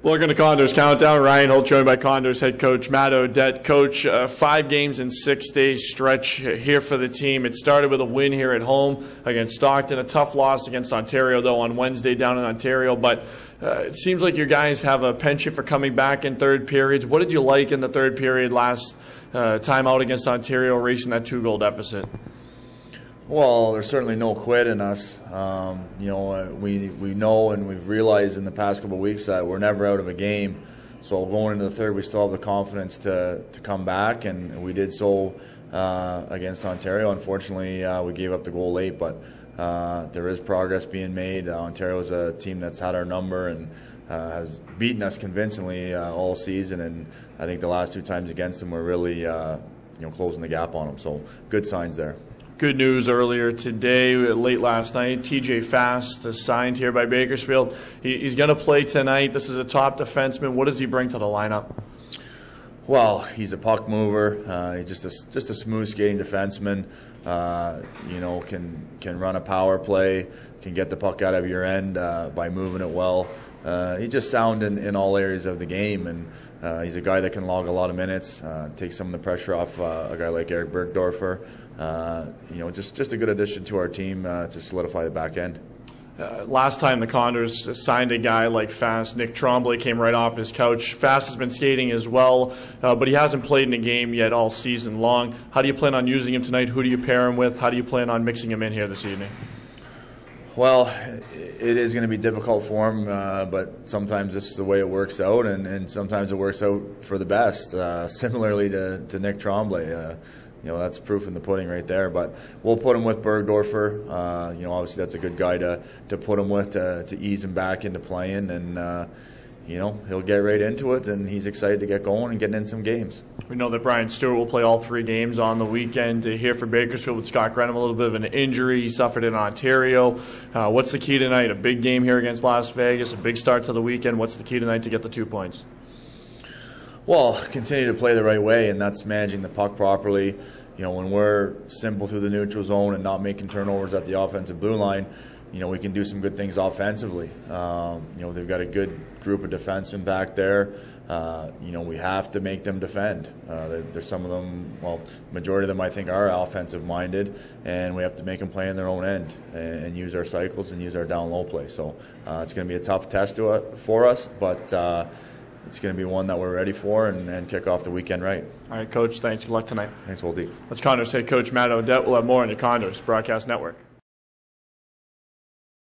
Welcome to Condors Countdown. Ryan Holt joined by Condors head coach Matt O'Dette. Coach, uh, five games in six days stretch here for the team. It started with a win here at home against Stockton, a tough loss against Ontario, though, on Wednesday down in Ontario. But uh, it seems like you guys have a penchant for coming back in third periods. What did you like in the third period last uh, time out against Ontario, racing that two goal deficit? Well, there's certainly no quit in us. Um, you know, uh, we we know and we've realized in the past couple weeks that we're never out of a game. So going into the third, we still have the confidence to to come back, and we did so uh, against Ontario. Unfortunately, uh, we gave up the goal late, but uh, there is progress being made. Uh, Ontario is a team that's had our number and. Uh, has beaten us convincingly all season, and I think the last two times against them, we're really, you know, closing the gap on them. So good signs there good news earlier today, late last night. TJ Fast signed here by Bakersfield. He, he's going to play tonight. This is a top defenseman. What does he bring to the lineup? Well, he's a puck mover. Uh, just a just a smooth skating defenseman. Uh, you know, can can run a power play, can get the puck out of your end uh, by moving it well. Uh, he's just sound in, in all areas of the game, and uh, he's a guy that can log a lot of minutes, uh, take some of the pressure off uh, a guy like Eric Bergdorfer. Uh, you know, just just a good addition to our team uh, to solidify the back end. Last time the Condors signed a guy like Fast, Nick Tremblay came right off his couch. Fast has been skating as well, but he hasn't played in a game yet all season long. How do you plan on using him tonight? Who do you pair him with? How do you plan on mixing him in here this evening? Well, it is going to be difficult for him, uh, but sometimes this is the way it works out, and, and sometimes it works out for the best. Uh, similarly to, to Nick Tremblay, uh, you know that's proof in the pudding right there. But we'll put him with Bergdorfer. Uh, you know, obviously that's a good guy to to put him with to, to ease him back into playing, and uh, you know he'll get right into it, and he's excited to get going and getting in some games. We know that Brian Stewart will play all three games on the weekend. Here for Bakersfield with Scott Greenham, a little bit of an injury he suffered in Ontario. Uh, what's the key tonight? A big game here against Las Vegas, a big start to the weekend. What's the key tonight to get the two points? Well, continue to play the right way, and that's managing the puck properly. You know, when we're simple through the neutral zone and not making turnovers at the offensive blue line, you know, we can do some good things offensively. Um, you know, they've got a good group of defensemen back there. Uh, you know, we have to make them defend. Uh, there's some of them, well, majority of them I think are offensive minded, and we have to make them play in their own end and, and use our cycles and use our down low play. So uh, it's going to be a tough test to, uh, for us, but uh, it's going to be one that we're ready for and, and, kick off the weekend right. All right, Coach. Thanks. Good luck tonight. Thanks, Goldie. Let's Condors head coach Matt O'Dette. We'll have more on the Condors Broadcast Network.